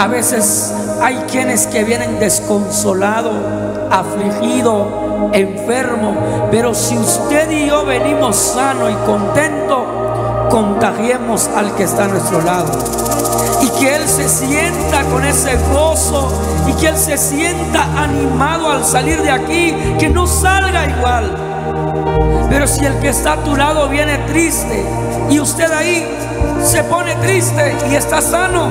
A veces hay quienes que vienen desconsolado, afligido, enfermo, pero si usted y yo venimos sano y contento, contagiemos al que está a nuestro lado. Y que Él se sienta con ese gozo y que Él se sienta animado al salir de aquí, que no salga igual. Pero si el que está a tu lado viene triste y usted ahí se pone triste y está sano,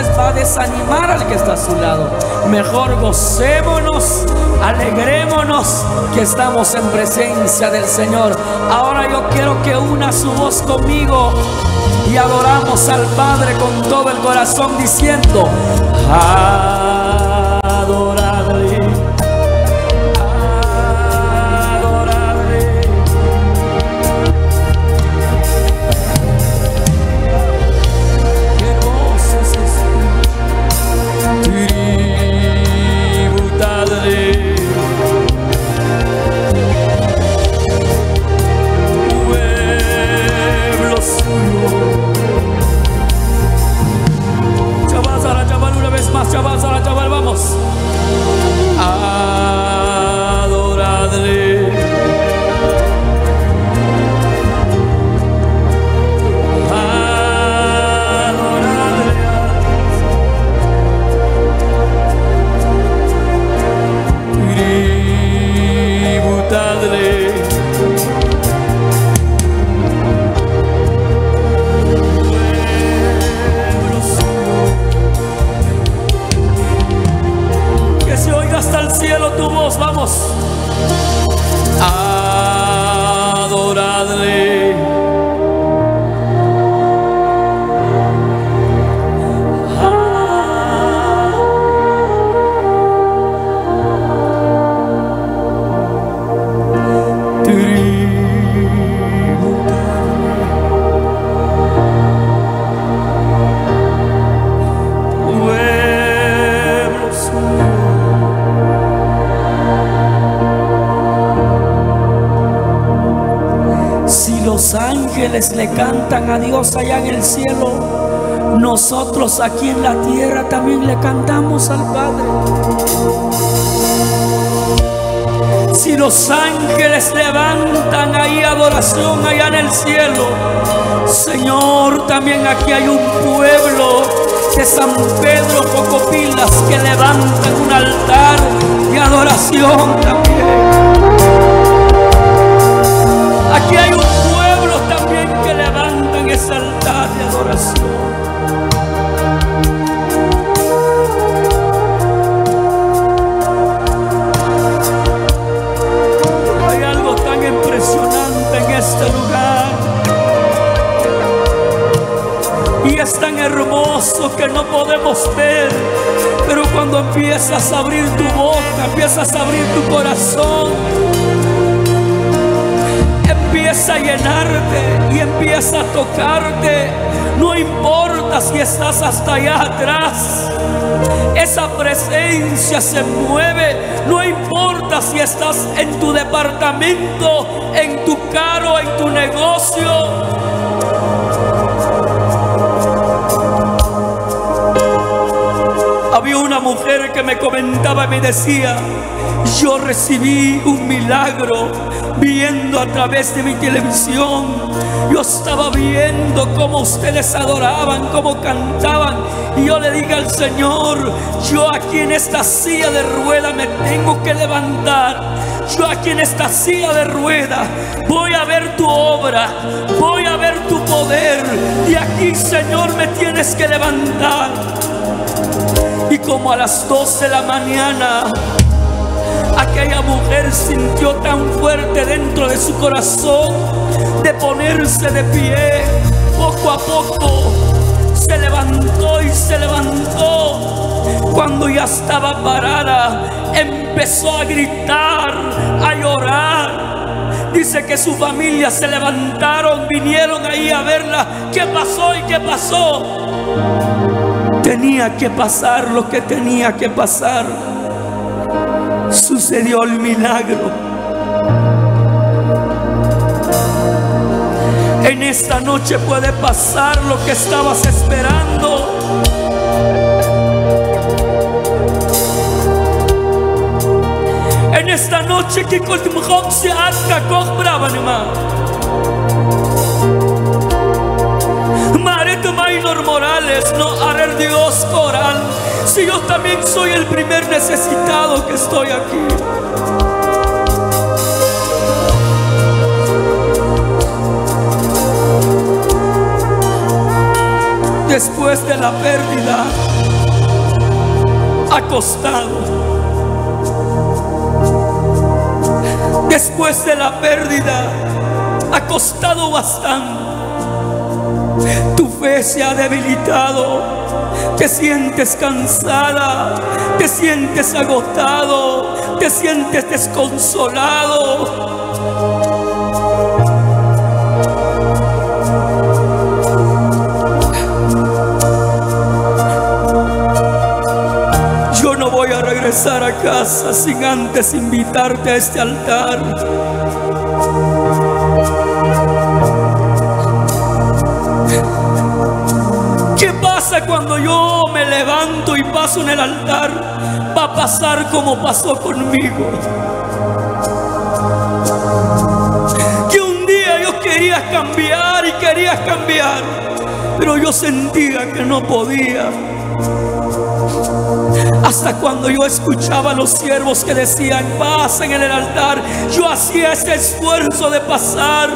va a desanimar al que está a su lado. Mejor gocémonos, alegrémonos que estamos en presencia del Señor. Ahora yo quiero que una su voz conmigo y adoramos al Padre con todo el corazón diciendo, le cantan a Dios allá en el cielo, nosotros aquí en la tierra también le cantamos al Padre. Si los ángeles levantan ahí adoración allá en el cielo, Señor, también aquí hay un pueblo de San Pedro Cocopilas que levantan un altar de adoración también. Aquí hay un de adoración. Hay algo tan impresionante en este lugar. Y es tan hermoso que no podemos ver. Pero cuando empiezas a abrir tu boca, empiezas a abrir tu corazón, empieza a llenarte empieza a tocarte. No importa si estás hasta allá atrás. Esa presencia se mueve. No importa si estás en tu departamento, en tu carro, en tu negocio. Había una mujer que me comentaba y me decía, yo recibí un milagro viendo a través de mi televisión. Yo estaba viendo cómo ustedes adoraban, cómo cantaban. Y yo le digo al Señor, yo aquí en esta silla de rueda me tengo que levantar. Yo aquí en esta silla de rueda voy a ver tu obra, voy a ver tu poder. Y aquí, Señor, me tienes que levantar. Y como a las 12 de la mañana aquella mujer sintió tan fuerte dentro de su corazón de ponerse de pie poco a poco. Se levantó y se levantó. Cuando ya estaba parada, empezó a gritar, a llorar. Dice que su familia se levantaron, vinieron ahí a verla. ¿Qué pasó y qué pasó? Tenía que pasar lo que tenía que pasar sucedió el milagro. En esta noche puede pasar lo que estabas esperando. En esta noche que con se atka brava Morales no hará el Dios coral. Si yo también soy el primer necesitado que estoy aquí. Después de la pérdida, acostado. Después de la pérdida, acostado bastante. Tu fe se ha debilitado. Te sientes cansada. Te sientes agotado. Te sientes desconsolado. Yo no voy a regresar a casa sin antes invitarte a este altar. Cuando yo me levanto y paso en el altar, va a pasar como pasó conmigo. Que un día yo quería cambiar y quería cambiar, pero yo sentía que no podía. Hasta cuando yo escuchaba a los siervos que decían, pasen en el altar, yo hacía ese esfuerzo de pasar.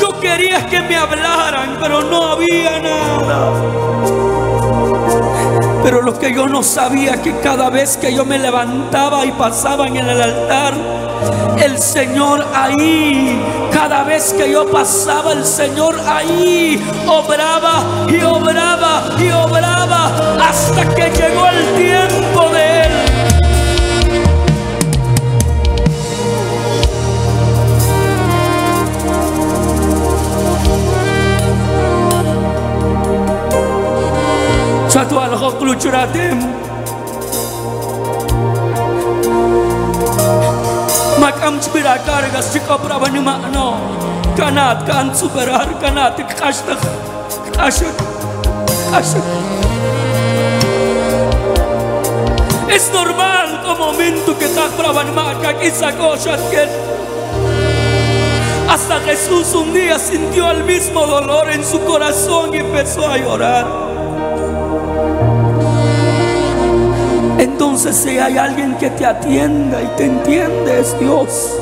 Yo quería que me hablaran, pero no había nada. Pero lo que yo no sabía que cada vez que yo me levantaba y pasaba en el altar, el Señor ahí, cada vez que yo pasaba, el Señor ahí obraba y obraba y obraba hasta que llegó el tiempo lucuratim Makam spira carga sika pravani makno Kanat kan superar kanat kashtak kashak kashak Es normal como momento que está pravani maka kisa koshat que hasta Jesús un día sintió el mismo dolor en su corazón y empezó a llorar. Entonces si hay alguien que te atienda y te entiende es Dios.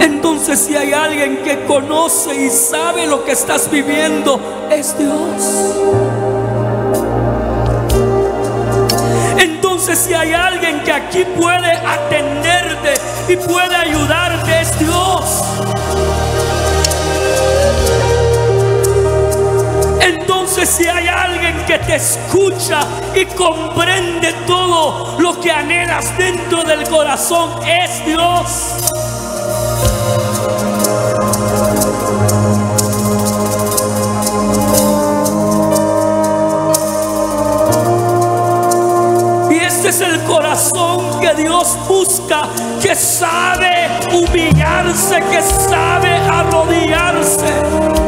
Entonces si hay alguien que conoce y sabe lo que estás viviendo es Dios. Entonces si hay alguien que aquí puede atenderte y puede ayudarte es Dios. Entonces si hay alguien que te escucha y comprende todo lo que anhelas dentro del corazón, es Dios. Y este es el corazón que Dios busca, que sabe humillarse, que sabe arrodillarse.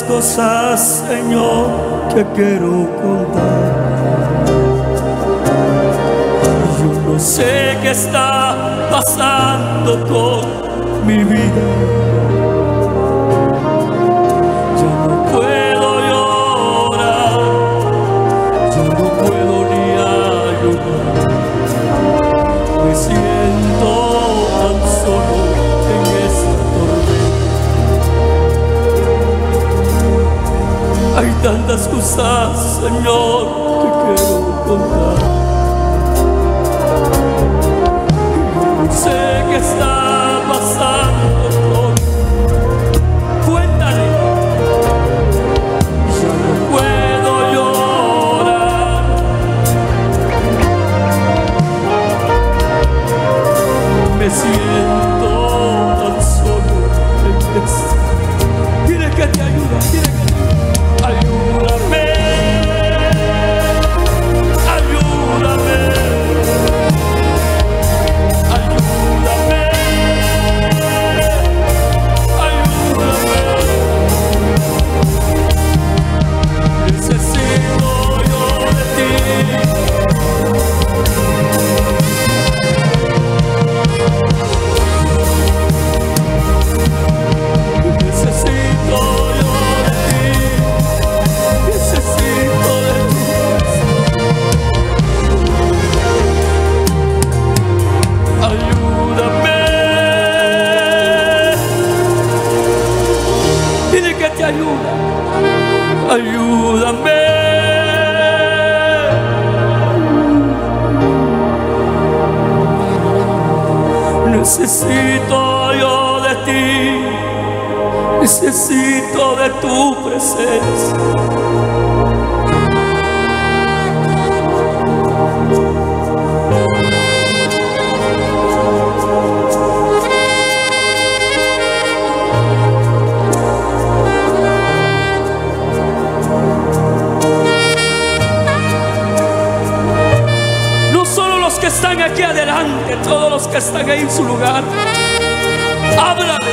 Cosas, Señor, que quiero contar. Yo no sé qué está pasando con mi vida. Cosas, Señor, que quiero contar. De Necesito yo de ti. Necesito de tu presencia. Están aquí adelante, todos los que están ahí en su lugar. Háblale.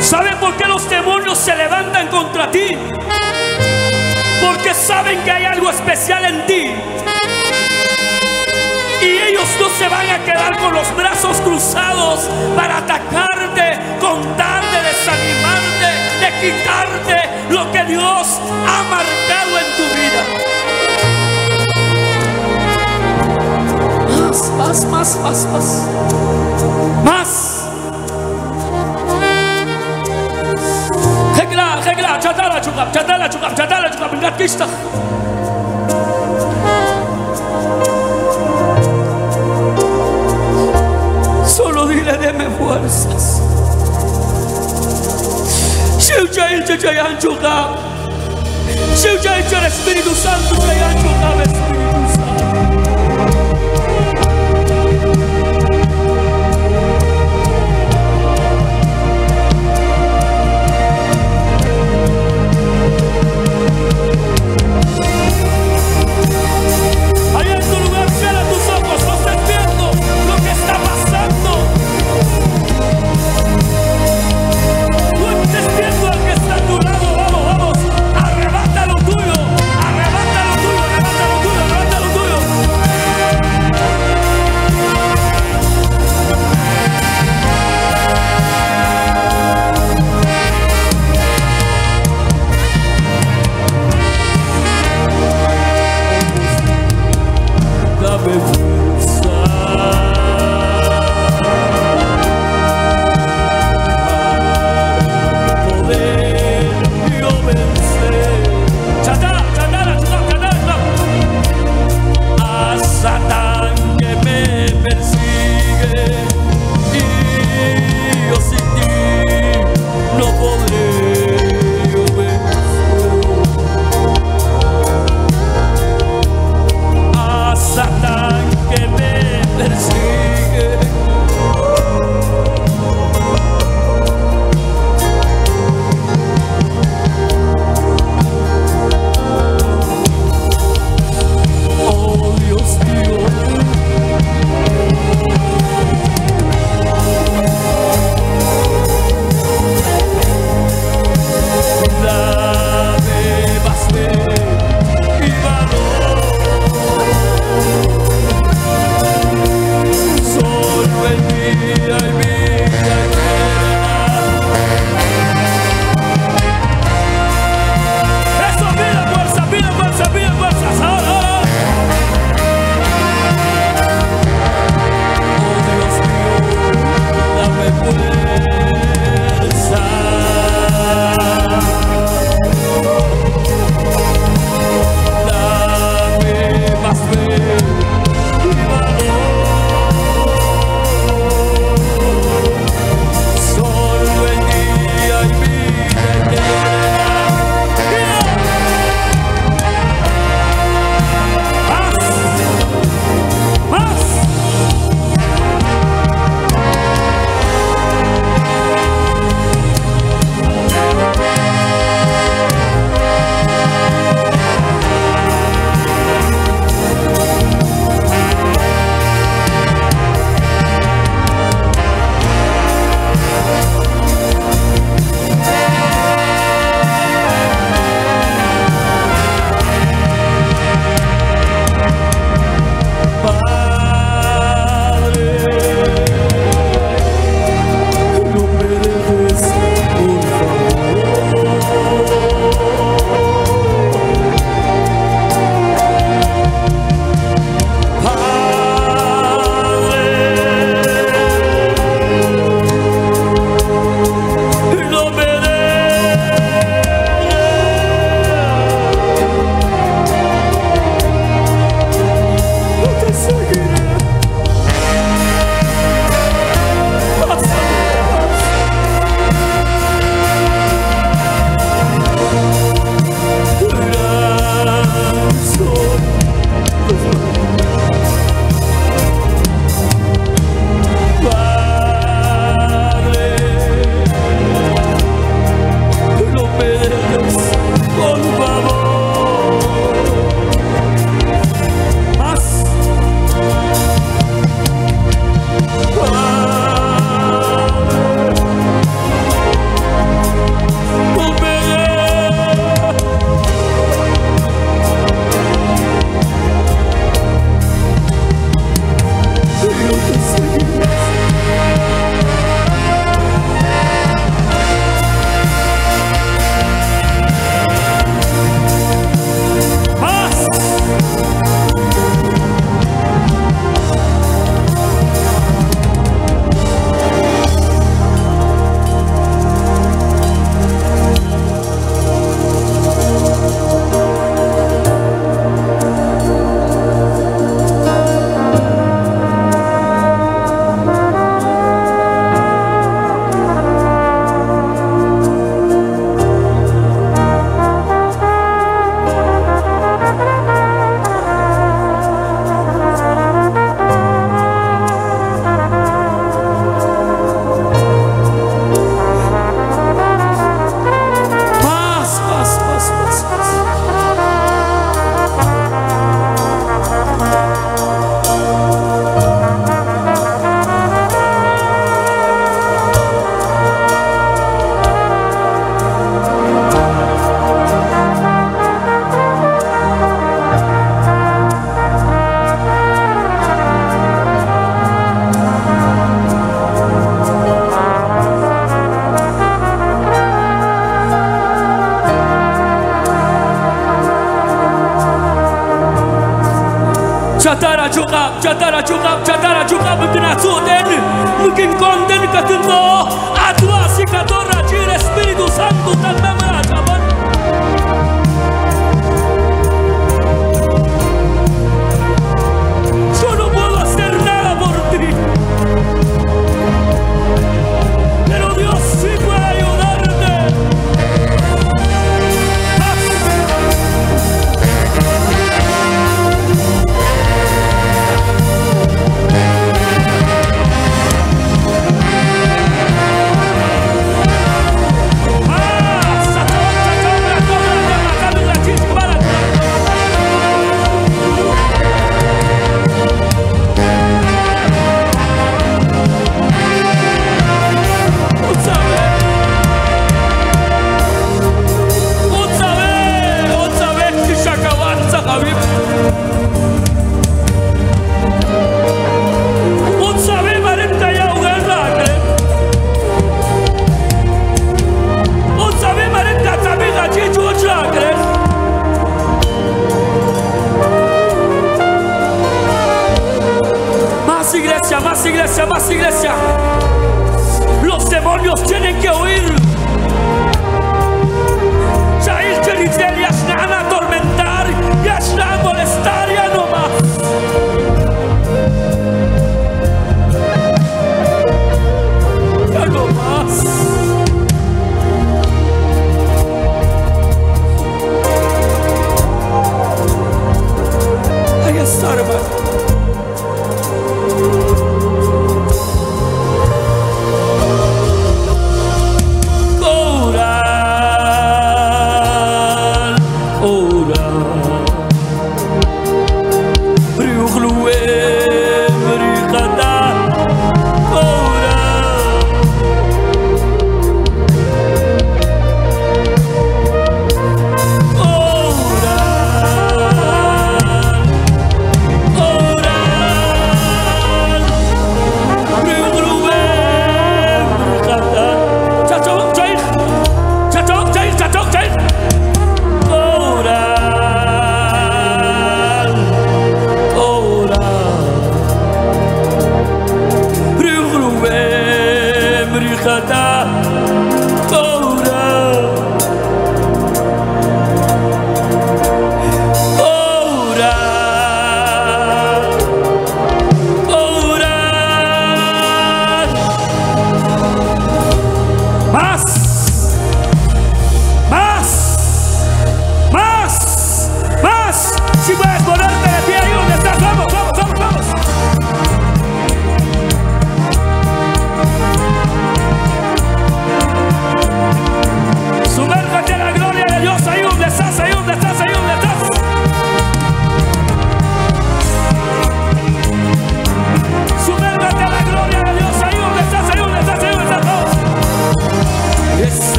¿Saben por qué los demonios se levantan contra ti? Porque saben que hay algo especial en ti. Y ellos no se van a quedar con los brazos cruzados para atacarte, contarte, desanimarte, de quitarte lo que Dios ha marcado en tu vida. más, más, más, más. Más. Regla, regla, çatala çukap, çatala çukap, çatala çukap, ingat geçtik. Solo dile deme fuerzas. Şevca ilçe çayan çukap. Şevca ilçe Espiritu Santo çayan çukap, Espiritu. the Lord. iglesia, más iglesia. Los demonios tienen que oír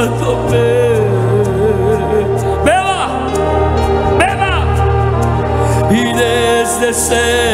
y yo la tomé. Beba, beba. Y desde ese momento